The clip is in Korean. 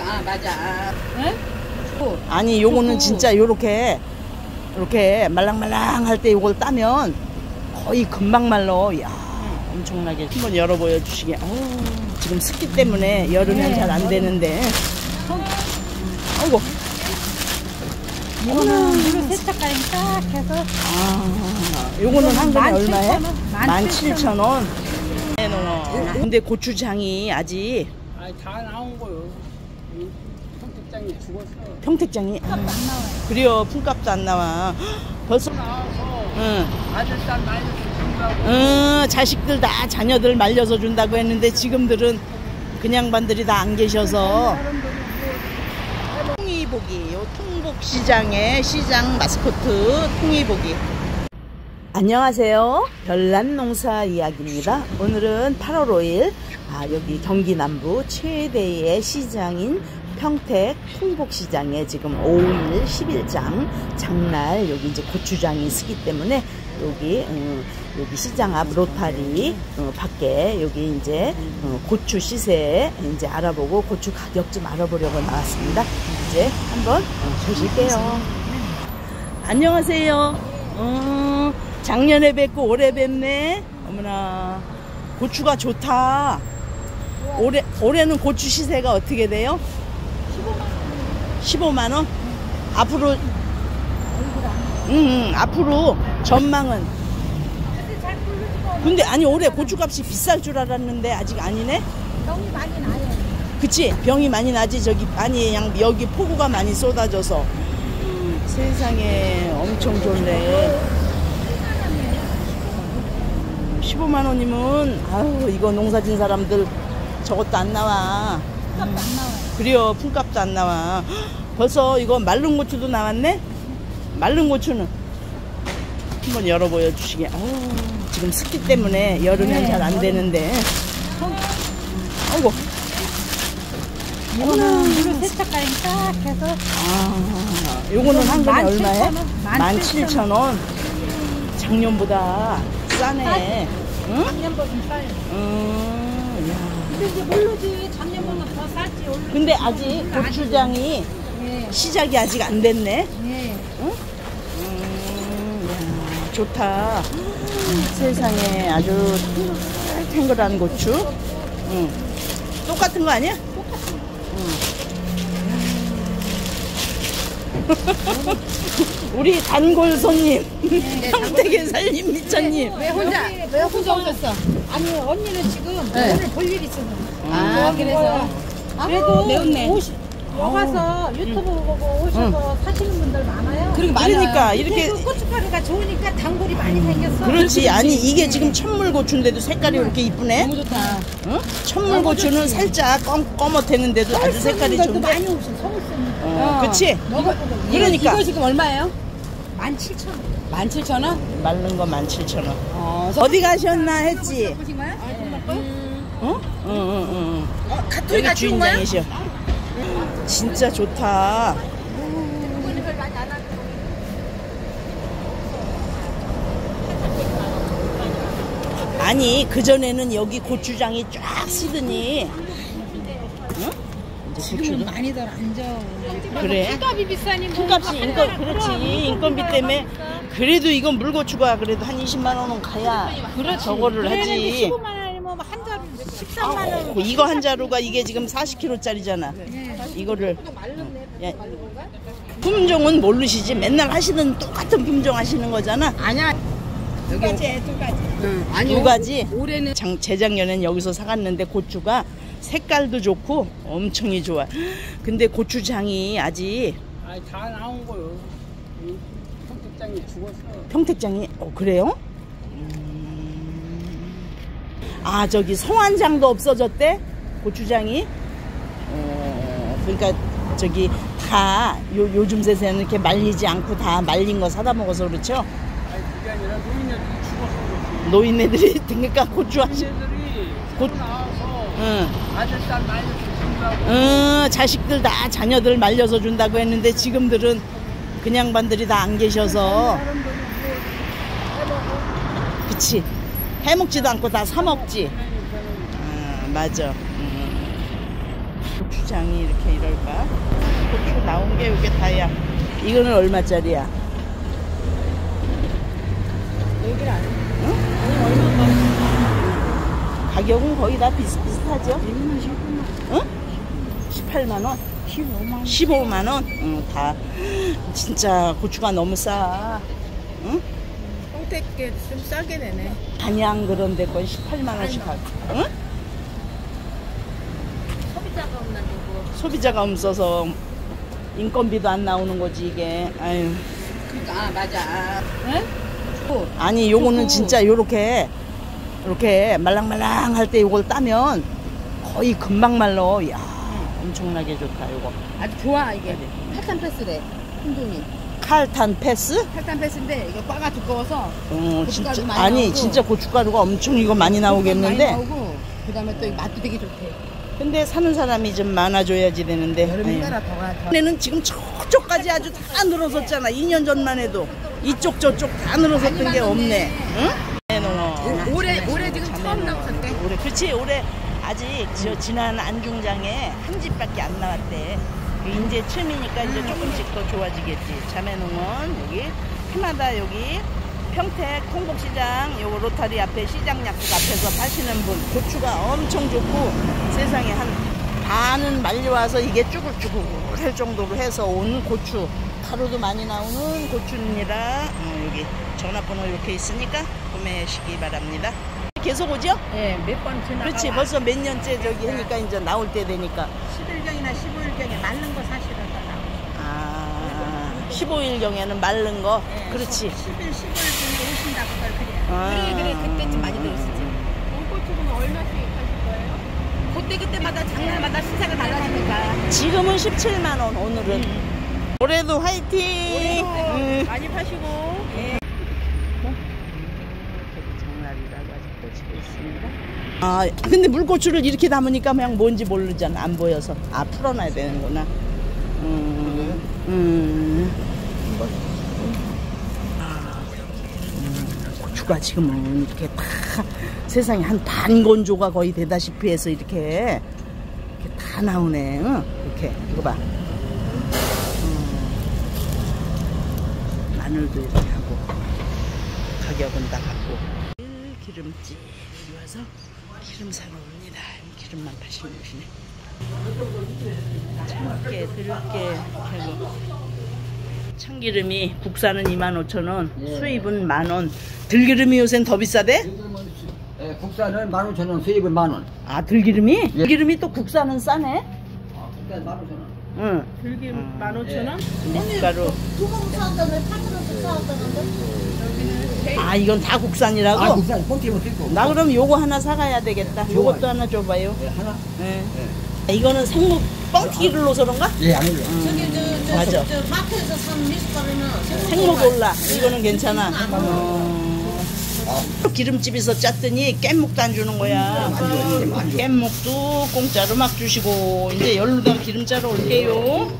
아 맞아. 아니 요거는 진짜 요렇게 이렇게 말랑말랑 할 때 요걸 따면 거의 금방 말라. 야 엄청나게 한번 열어 보여 주시게. 어, 지금 습기 때문에 열으면 잘안 되는데. 아이고. 이거는 이거 세척까지 딱 해서 아, 요거는 한 근에 얼마에? 17,000원. 17,000원. 네, 농어. 근데 고추장이 아직 아니 다 나온 거요. 이 평택장이 죽었어. 평택장이 아, 그래요. 품값도 안 나와. 벌써 나와서 응, 아들 딸 말려서 준다고. 응 자식들 다 자녀들 말려서 준다고 했는데 지금들은 그냥 반들이 다 안 계셔서. 통이보기 요. 통복시장의 시장 마스코트 통이보기 안녕하세요 별난농사 이야기입니다 오늘은 8월 5일 아, 여기 경기 남부 최대의 시장인 평택 통복시장에 지금 5일 10일장 장날 여기 이제 고추장이 쓰기 때문에 여기 음, 여기 시장 앞 로타리 어, 밖에 여기 이제 어, 고추 시세 이제 알아보고 고추 가격 좀 알아보려고 나왔습니다. 이제 한번 어, 보실게요. 안녕하세요. 어, 작년에 뵙고 올해 뵙네. 어머나 고추가 좋다. 올해 올해는 고추 시세가 어떻게 돼요? 15만 원. 앞으로 응, 응, 앞으로 전망은 근데 아니 올해 고추값이 비쌀 줄 알았는데 아직 아니네. 병이 많이 나요. 그치 병이 많이 나지 저기 아니 양 여기 폭우가 많이 쏟아져서 세상에 엄청 좋네 15만 원이면 아유 이거 농사진 사람들 저것도 안 나와. 안 나와요. 그래요 품값도 안 나와. 헉, 벌써 이거 마른 고추도 나왔네? 마른 고추는. 한번 열어 보여 주시게. 어우, 지금 습기 때문에 열으면 네, 잘 안 되는데. 아이고. 이거는 이거 세척까지 딱 해서. 아, 요거는 한 근에 얼마에? 17,000원. 17,000원. 작년보다 싸네. 응? 작년보다 싸요. 음, 야. 근데 이제 모르지 작년보다 더 올라. 근데 아직 고추장이 예, 시작이 아직 안 됐네. 예. 응? 음, 야, 좋다. 세상에 아주 탱글탱글한 고추. 응. 똑같은 거 아니야? 우리 단골 손님. 평택의 살림 미천님. 왜 혼자? 왜 혼자 오셨어? 아니 언니는 지금 오늘 볼일 있어서. 아, 그래서? 그래도 매운네. 오시 와서 유튜브 보고 오셔서 사시는 분들 많아요. 그러니까 이렇게 그리고 고춧가루가 좋으니까 단골이 많이 생겼어. 그렇지 아니 이게 지금 천물 고추인데도 색깔이 이렇게 이쁘네 너무 좋다. 응? 천물 고추는 살짝 검, 검어했는데도 아주 색깔이 좋은데 많이 오셔. 서울 쓰는 어, 그치 먹어보고. 그러니까 이거 지금 얼마예요? 17,000원. 17,000원? 마른 거 17,000원 어, 어디 가셨나 했지 보신 거야? 어? 응, 응, 응. 어, 카톡이 여기 같이 온 거야? 주인장이셔 진짜 좋다. 아니 그전에는 여기 고추장이 쫙 쓰더니 응? 지금은 많이들 안 줘. 그래? 값이 비싸니 뭐. 품값이 인건 그렇지. 인건비 때문에. 그래도 이건 물고추가 그래도 한 20만 원은 가야 저거를 하지 15만 원이면 한 자루 13만 원. 어, 이거 한 자루가 이게 지금 40kg짜리잖아 이거를 야, 품종은 모르시지 맨날 하시는 똑같은 품종 하시는 거잖아 아니야. 두 가지, 두 가지. 응. 아니, 두 가지 올해는 장, 재작년엔 여기서 사갔는데 고추가 색깔도 좋고 엄청이 좋아 근데 고추장이 아직 아니 다 나온 거요. 이 평택장이 죽었어. 평택장이 어 그래요? 음. 아 저기 성안장도 없어졌대 고추장이 어 그러니까 저기 다 요, 요즘 세세는 이렇게 말리지 않고 다 말린 거 사다 먹어서 그렇죠 아니 그게 아니라 노인네들이 죽었어 그렇지. 노인네들이 그러니까 고추 하시 노인네들이 곧- 나와서 응. 아들 딸 말려서 준다고. 응, 자식들 다 자녀들 말려서 준다고 했는데 지금들은 그냥 반들이 다 안 계셔서 그치 해먹지도 않고 다 사먹지 아, 맞아 음. 고추장이 이렇게 이럴까? 고추 나온 게 이게 다야. 이거는 얼마짜리야? 얘기를 안 해. 가격은 거의 다 비슷비슷하죠? 1만 10만 응? 18만 원? 15만 15만 원? 응, 다. 진짜 고추가 너무 싸. 응? 평택게 좀 싸게 내네. 단양 그런 데 건 18만 원씩 하고. 응? 소비자가 없나 보고. 소비자가 없어서 인건비도 안 나오는 거지 이게. 아유. 그러니까 아 맞아. 응? 아니 요거는 진짜 요렇게 이렇게 말랑말랑 할 때 요걸 따면 거의 금방 말러. 야, 엄청나게 좋다 요거. 아주 좋아 이게. 팔탄 패스래. 혼돈이. 칼탄 패스? 팔탄 패스인데 이게 과가 두꺼워서 어, 고춧가루 진짜 많이 아니 나오고. 진짜 고춧가루가 엄청 이거 많이 나오겠는데. 나오고 그다음에 또이 맛도 되게 좋대. 근데 사는 사람이 좀 많아줘야지 되는데. 여름 아유. 휴가라 더 가 더. 얘는 지금 저쪽까지 아주 다 늘어섰잖아. 2년 전만 해도 이쪽 저쪽 다 늘어섰던 많이 게. 없네. 응? 농어. 올해 올해 지금 처음 나오셨대. 올해 그렇지 올해 아직 저 지난 안중장에 한 집밖에 안 나왔대. 이제 처음이니까 이제 조금씩 더 좋아지겠지. 자매농원 여기 해마다 여기 평택 홍복시장 요거 로타리 앞에 시장 약국 앞에서 파시는 분 고추가 엄청 좋고 세상에 한 반은 말려와서 이게 쭈글쭈글 할 정도로 해서 온 고추 가루도 많이 나오는 고추입니다. 어, 여기 전화번호 이렇게 있으니까 구매하시기 바랍니다. 계속 오죠? 예, 몇번 지나가. 그렇지 벌써 몇 년째 저기 하니까 이제 나올 때 되니까 11경이나 15일경에 마른 거 사실은 다 나오죠. 아 15일경에는 마른 거 그렇지 10일, 15일경에 오신다고 그걸 그래. 아. 그래, 그래, 그때쯤 많이 들었지. 원고추는 얼마씩 하실 거예요? 그때 그때마다 장날마다 시세가 달라지니까. 지금은 17만 원 오늘은 올해도 화이팅 음. 많이 파시고. 예. 장날이라고 아직도 치고 있습니다 아 근데 물고추를 이렇게 담으니까 그냥 뭔지 모르잖아. 안 보여서. 아 풀어놔야 되는구나. 음, 음. 아, 음, 고추가 지금은 이렇게 다 세상에 한 반 건조가 거의 되다시피 해서 이렇게 이렇게 다 나오네 응? 이렇게. 이거 봐. 음, 마늘도 이렇게 하고 가격은 다 기름집. 여기 와서 기름 사러 옵니다 기름만 파시는 곳이네 참깨 들깨 하고 참기름이 국산은 25,000원 수입은 만원 들기름이 요새는 더 비싸대? 예, 국산은 15,000원, 수입은 만원. 아 들기름이? 예. 들기름이 또 국산은 싸네 아, 국산 15,000원. 응 들기름 15,000원? 밀가루 아 이건 다 국산이라고? 아, 국산 폰티모 있고. 나 그럼 요거 하나 사가야 되겠다 요것도 하나 줘봐요 예, 하나? 네. 이거는 생목 뻥튀기를 넣어서 그런가? 예, 아니요. 맞아. 마트에서 산 미숫가루는 생목 올라. 이거는 괜찮아. 어. 기름집에서 짰더니 깻목도 안 주는 거야. 깻목도 공짜로 막 주시고 이제 열로다 기름 짜러 올게요.